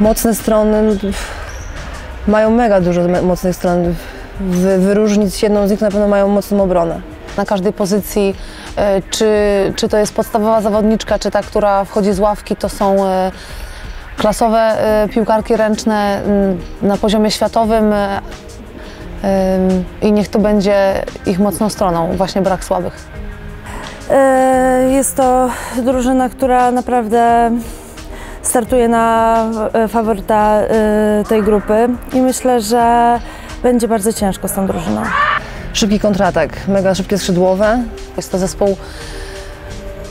Mocne strony no, mają mega dużo mocnych stron. Wy, wyróżnić jedną z nich na pewno mają mocną obronę. Na każdej pozycji, e, czy, czy to jest podstawowa zawodniczka, czy ta, która wchodzi z ławki, to są e, klasowe e, piłkarki ręczne m, na poziomie światowym i niech to będzie ich mocną stroną, właśnie brak słabych. Jest to drużyna, która naprawdę startuje na e, faworyta e, tej grupy i myślę, że będzie bardzo ciężko z tą drużyną. Szybki kontratak, mega szybkie skrzydłowe. Jest to zespół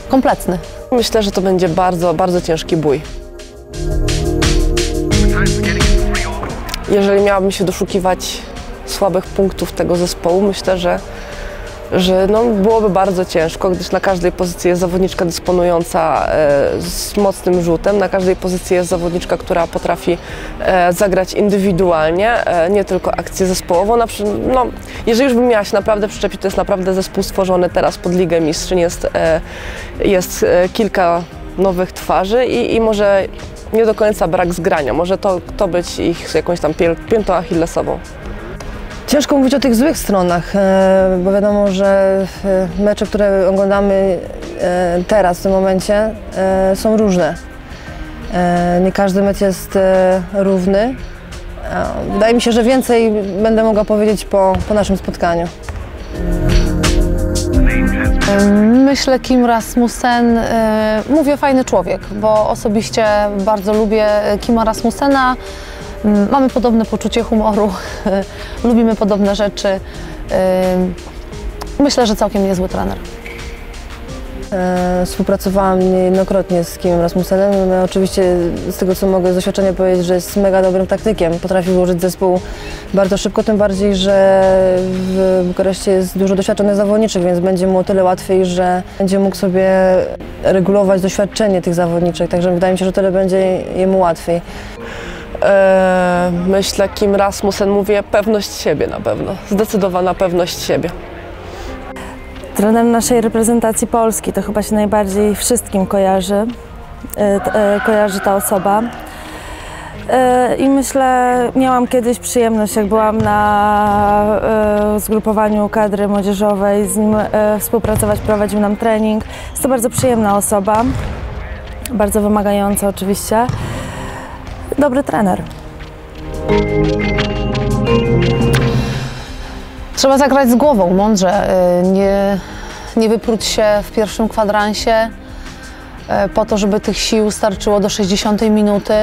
kompletny. Myślę, że to będzie bardzo, bardzo ciężki bój. Jeżeli miałabym się doszukiwać słabych punktów tego zespołu, myślę, że, że no, byłoby bardzo ciężko, gdyż na każdej pozycji jest zawodniczka dysponująca e, z mocnym rzutem, na każdej pozycji jest zawodniczka, która potrafi e, zagrać indywidualnie, e, nie tylko akcję zespołową. No, jeżeli już bym miała się naprawdę przyczepić, to jest naprawdę zespół stworzony teraz pod Ligę Mistrzyń, jest, jest kilka nowych twarzy i, i może nie do końca brak zgrania, może to, to być ich jakąś tam pię- piętą achillesową. Ciężko mówić o tych złych stronach, e, bo wiadomo, że e, mecze, które oglądamy e, teraz, w tym momencie, są różne. Nie każdy mecz jest równy. Wydaje mi się, że więcej będę mogła powiedzieć po, po naszym spotkaniu. Myślę Kim Rasmussen, mówię fajny człowiek, bo osobiście bardzo lubię Kima Rasmussena. Mm, Mamy podobne poczucie humoru, lubimy podobne rzeczy. Myślę, że całkiem niezły trener. E, Współpracowałam niejednokrotnie z Kimem Rasmussenem. No, oczywiście z tego co mogę z doświadczenia powiedzieć, że jest mega dobrym taktykiem. Potrafi ułożyć zespół bardzo szybko, tym bardziej, że w Bukareszcie jest dużo doświadczonych zawodniczych, więc będzie mu o tyle łatwiej, że będzie mógł sobie regulować doświadczenie tych zawodniczek. Także wydaje mi się, że tyle będzie jemu łatwiej. E, myślę, Kim Rasmussen mówię pewność siebie na pewno, zdecydowana pewność siebie. Trener naszej reprezentacji Polski to chyba się najbardziej wszystkim kojarzy, e, t- e, kojarzy ta osoba. I myślę, miałam kiedyś przyjemność, jak byłam na zgrupowaniu kadry młodzieżowej, z nim współpracować, prowadził nam trening. Jest to bardzo przyjemna osoba, bardzo wymagająca oczywiście. Dobry trener. Trzeba zagrać z głową, mądrze, y, nie, nie wypróć się w pierwszym kwadransie y, po to, żeby tych sił starczyło do 60 minuty.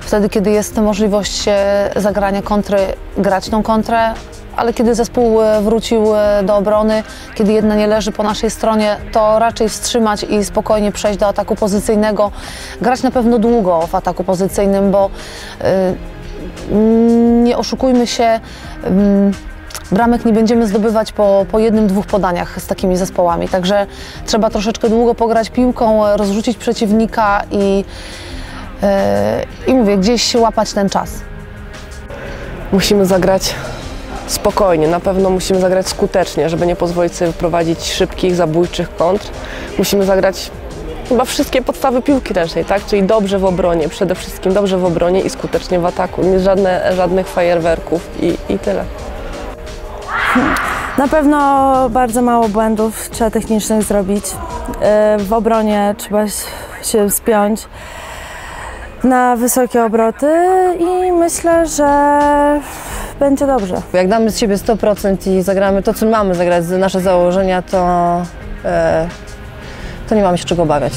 Wtedy, kiedy jest możliwość y, zagrania kontry, grać tą kontrę, ale kiedy zespół y, wrócił y, do obrony, kiedy jedna nie leży po naszej stronie, to raczej wstrzymać i spokojnie przejść do ataku pozycyjnego. Grać na pewno długo w ataku pozycyjnym, bo y, nie oszukujmy się, ym, bramek nie będziemy zdobywać po, po jednym, dwóch podaniach z takimi zespołami. Także trzeba troszeczkę długo pograć piłką, e, rozrzucić przeciwnika i, e, i mówię, gdzieś łapać ten czas. Musimy zagrać spokojnie, na pewno musimy zagrać skutecznie, żeby nie pozwolić sobie wprowadzić szybkich, zabójczych kontr. Musimy zagrać chyba wszystkie podstawy piłki ręcznej, tak? Czyli dobrze w obronie, przede wszystkim dobrze w obronie i skutecznie w ataku. Nie żadne, żadnych fajerwerków i, i tyle. Na pewno bardzo mało błędów trzeba technicznych zrobić. Yy, W obronie trzeba się wspiąć na wysokie obroty i myślę, że będzie dobrze. Jak damy z siebie 100% i zagramy to, co mamy zagrać, nasze założenia, to, e, to nie mamy się czego obawiać.